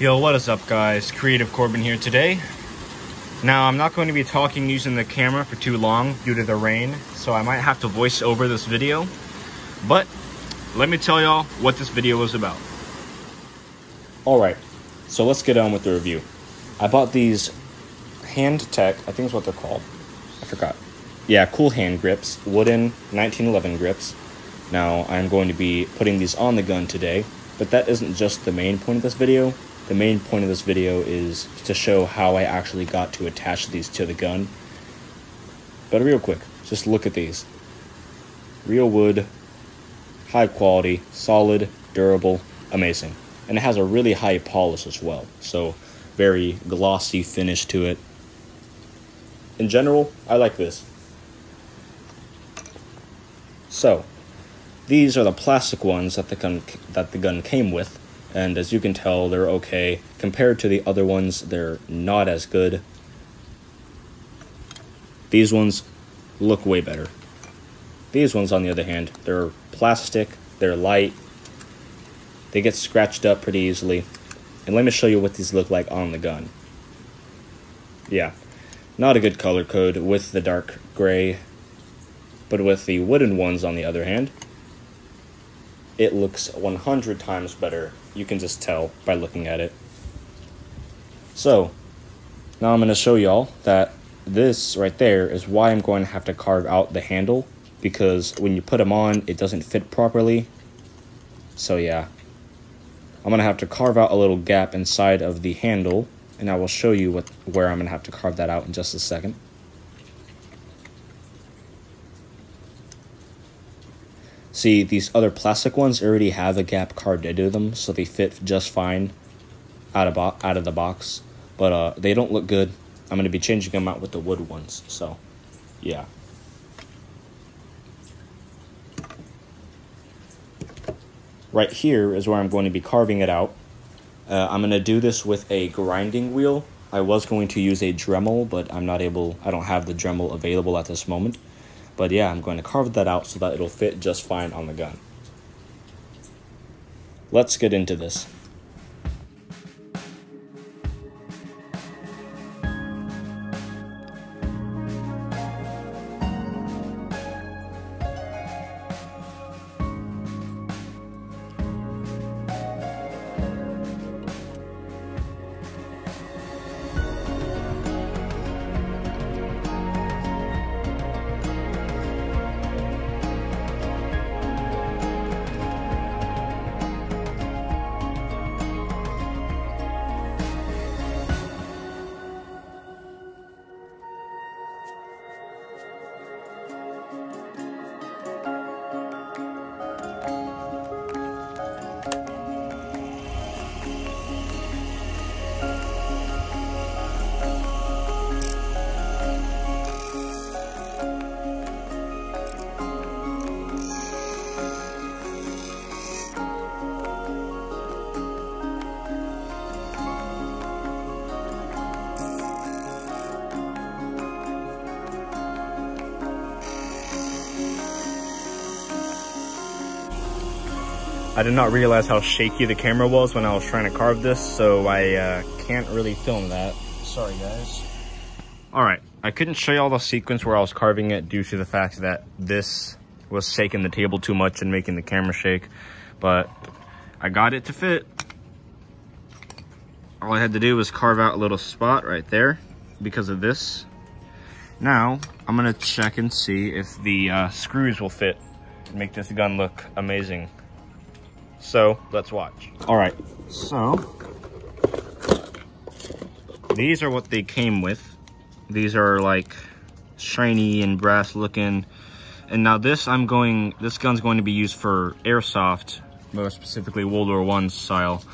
Yo, what is up guys? Creative Corban here today. Now, I'm not going to be talking using the camera for too long due to the rain, so I might have to voice over this video. But, let me tell y'all what this video is about. Alright, so let's get on with the review. I bought these Hand Tech, I think is what they're called. I forgot. Yeah, cool hand grips, wooden 1911 grips. Now, I'm going to be putting these on the gun today, but that isn't just the main point of this video. The main point of this video is to show how I actually got to attach these to the gun. But real quick, just look at these. Real wood, high quality, solid, durable, amazing. And it has a really high polish as well, so very glossy finish to it. In general, I like this. So, these are the plastic ones that the gun that the gun came with and as you can tell, they're okay. Compared to the other ones, they're not as good. These ones look way better. These ones, on the other hand, they're plastic, they're light, they get scratched up pretty easily. And let me show you what these look like on the gun. Yeah, not a good color code with the dark gray, but with the wooden ones, on the other hand, it looks 100 times better. You can just tell by looking at it. So, now I'm going to show y'all that this right there is why I'm going to have to carve out the handle because when you put them on, it doesn't fit properly. So yeah, I'm going to have to carve out a little gap inside of the handle and I will show you what where I'm going to have to carve that out in just a second. See, these other plastic ones already have a gap carved into them, so they fit just fine out of, out of the box. But uh, they don't look good. I'm going to be changing them out with the wood ones, so yeah. Right here is where I'm going to be carving it out. Uh, I'm going to do this with a grinding wheel. I was going to use a Dremel, but I'm not able, I don't have the Dremel available at this moment. But yeah, I'm going to carve that out so that it'll fit just fine on the gun. Let's get into this. I did not realize how shaky the camera was when I was trying to carve this, so I uh, can't really film that. Sorry, guys. All right, I couldn't show you all the sequence where I was carving it due to the fact that this was shaking the table too much and making the camera shake, but I got it to fit. All I had to do was carve out a little spot right there because of this. Now, I'm gonna check and see if the uh, screws will fit and make this gun look amazing. So let's watch. All right, so these are what they came with. These are like shiny and brass looking. And now this I'm going, this gun's going to be used for airsoft, more specifically World War One style.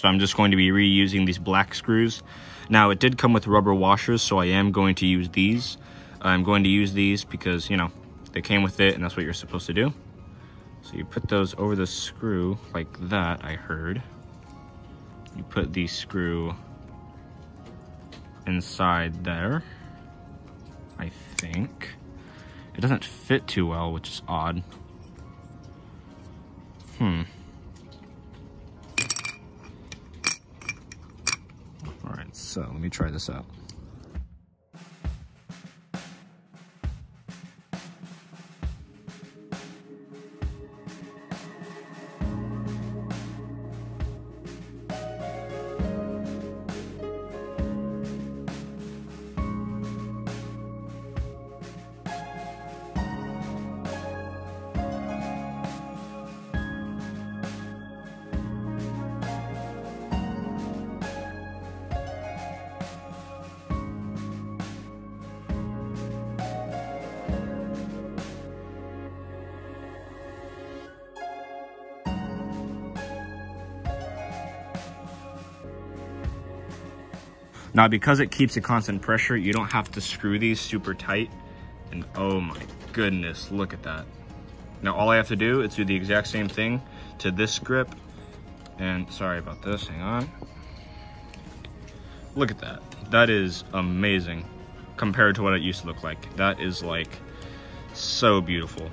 So I'm just going to be reusing these black screws. Now it did come with rubber washers, so I am going to use these. I'm going to use these because, you know, they came with it and that's what you're supposed to do. So you put those over the screw like that, I heard. You put the screw inside there, I think. It doesn't fit too well, which is odd. Hmm. All right, so let me try this out. Now, because it keeps a constant pressure, you don't have to screw these super tight. And oh my goodness, look at that. Now, all I have to do is do the exact same thing to this grip. And sorry about this, hang on. Look at that. That is amazing compared to what it used to look like. That is like so beautiful.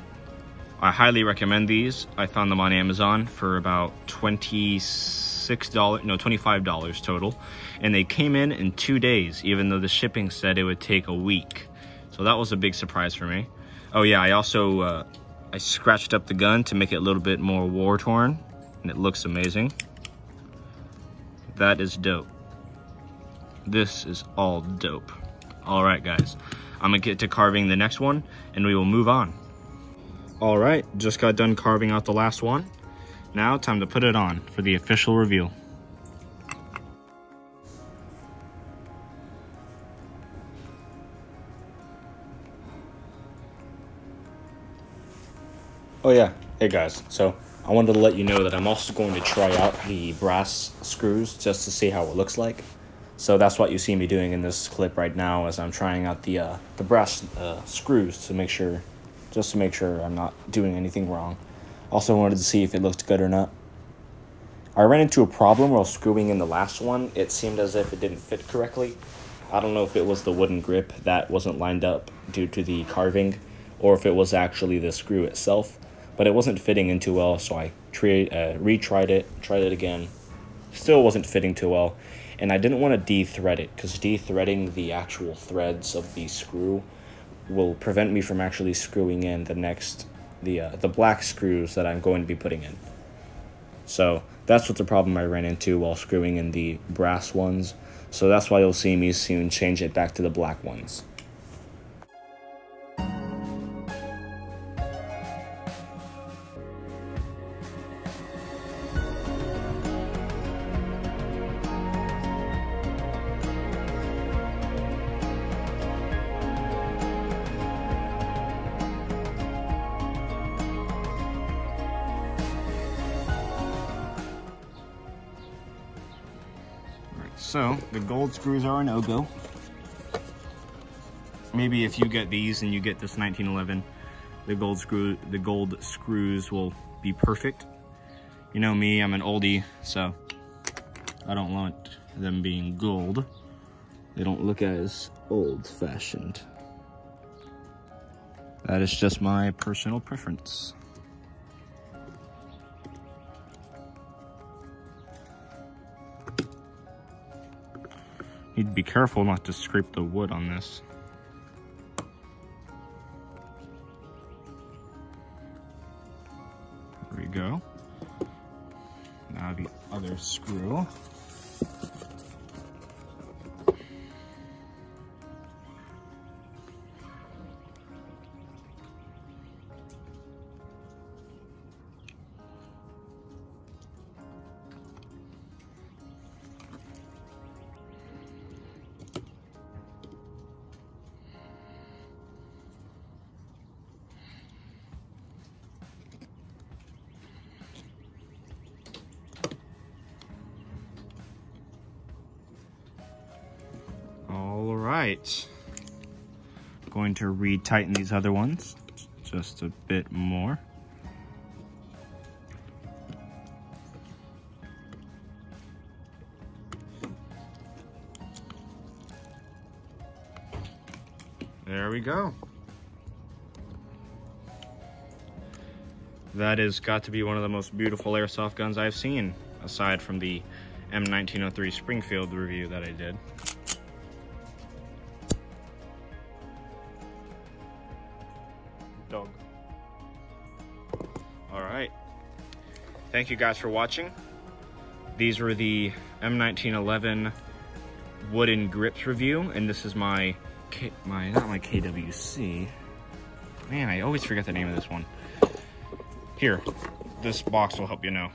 I highly recommend these. I found them on Amazon for about 26 dollars no, $25 total. And they came in in two days, even though the shipping said it would take a week. So that was a big surprise for me. Oh yeah, I also, uh, I scratched up the gun to make it a little bit more war-torn, and it looks amazing. That is dope. This is all dope. All right, guys. I'm gonna get to carving the next one, and we will move on. All right, just got done carving out the last one. Now, time to put it on for the official reveal. Oh yeah, hey guys, so I wanted to let you know that I'm also going to try out the brass screws just to see how it looks like. So that's what you see me doing in this clip right now as I'm trying out the, uh, the brass uh, screws to make sure, just to make sure I'm not doing anything wrong. Also wanted to see if it looked good or not. I ran into a problem while screwing in the last one. It seemed as if it didn't fit correctly. I don't know if it was the wooden grip that wasn't lined up due to the carving or if it was actually the screw itself but it wasn't fitting in too well, so I tre- uh, retried it, tried it again. Still wasn't fitting too well, and I didn't want to de-thread it, because de-threading the actual threads of the screw will prevent me from actually screwing in the next, the, uh, the black screws that I'm going to be putting in. So that's what the problem I ran into while screwing in the brass ones. So that's why you'll see me soon change it back to the black ones. So the gold screws are a no-go. Maybe if you get these and you get this 1911, the gold screw, the gold screws will be perfect. You know me, I'm an oldie, so I don't want them being gold. They don't look as old-fashioned. That is just my personal preference. Need to be careful not to scrape the wood on this. There we go. Now the other screw. Right. Going to retighten these other ones just a bit more. There we go. That has got to be one of the most beautiful airsoft guns I've seen, aside from the M1903 Springfield review that I did. Thank you guys for watching. These were the M1911 wooden grips review, and this is my, K my not my KWC. Man, I always forget the name of this one. Here, this box will help you know.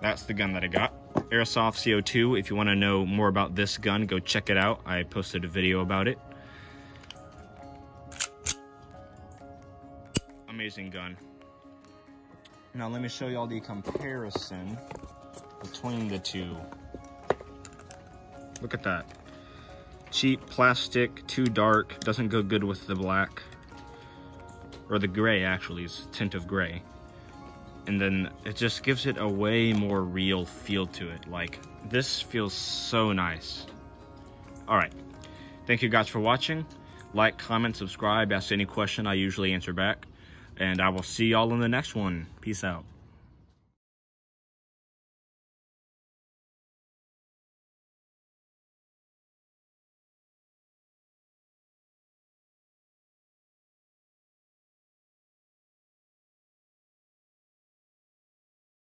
That's the gun that I got. Airsoft CO2. If you want to know more about this gun, go check it out. I posted a video about it. Amazing gun. Now let me show you all the comparison between the two. Look at that. Cheap plastic, too dark, doesn't go good with the black. Or the gray actually, is tint of gray and then it just gives it a way more real feel to it. Like, this feels so nice. Alright, thank you guys for watching. Like, comment, subscribe, ask any question, I usually answer back. And I will see y'all in the next one. Peace out.